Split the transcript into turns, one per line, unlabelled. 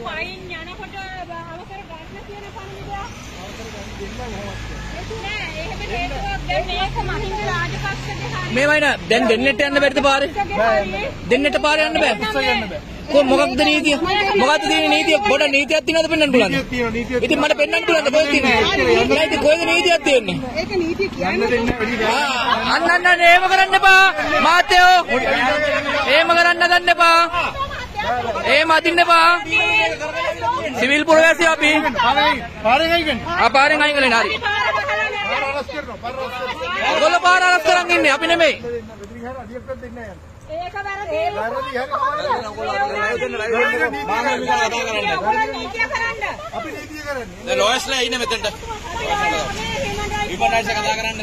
වයින් යනකොට අවසර ගන්න කියන පණිවිඩයක්
අවසර ගන්න දෙන්න කොහොමද
නෑ එහෙම හේතුවක් දැන් මේක මහින්ද රාජපක්ෂගේ හරිය මේ
වයින දැන් දෙන්නට යන්න බැරිද පාරේ? දෙන්නට පාරේ යන්න බෑ? ඉස්ස
ගන්න බෑ.
කො මොකක්ද නීතිය? මොකක්ද තියෙන නීතිය? ගොඩ නීතියක් තියෙනවද පෙන්වන්න පුළුවන්
ඉතින්
මට පෙන්වන්න පුළුවන්ද? කොහෙද තියෙන්නේ? ඉතින් කොහෙද නීතියක් තියෙන්නේ?
ඒක නීතිය කියන්නේ
අන්න අන්න එහෙම කරන්න එපා. මාතයෝ එහෙම කරන්න ගන්න එපා.
එහෙම
අදින්න එපා. සිවිල් පුරවැසියෝ අපි.
පාරෙන් අයින් කරන්න.
ආ පාරෙන් අයින් කළේ හරි.
ඔයගොල්ලෝ පාර අරස්
කරන් ඉන්නේ අපි නෙමෙයි.
ඒක වැරදි. වැරදි හරි. නීතිය කරන්න.
අපි නීතිය කරන්නේ. ලෝයස්ලා
ඉන්නේ මෙතනට.
විපර්යාස කතා
කරන්න.